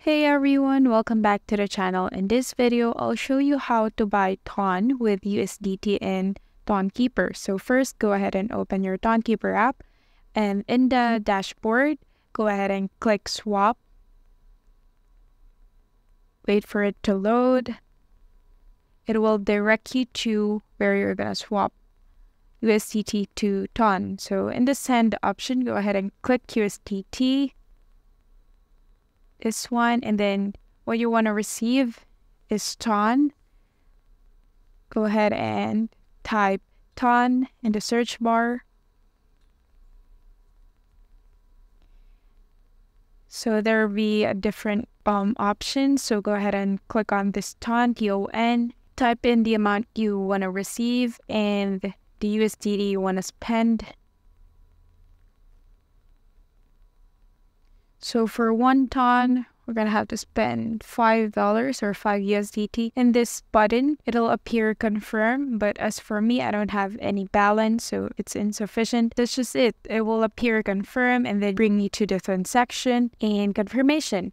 Hey everyone, welcome back to the channel. In this video, I'll show you how to buy TON with USDT and Tonkeeper. So first, go ahead and open your Tonkeeper app. And in the mm-hmm. dashboard, go ahead and click swap. Wait for it to load. It will direct you to where you're going to swap USDT to TON. So in the send option, go ahead and click USDT this one and then what you want to receive is ton. Go ahead and type ton in the search bar. So there will be a different um, options so go ahead and click on this ton ton type in the amount you want to receive and the USDT you want to spend So for one ton, we're gonna have to spend five dollars or five USDT. In this button, it'll appear confirm, but as for me, I don't have any balance, so it's insufficient. That's just it. It will appear confirm and then bring me to the transaction and confirmation.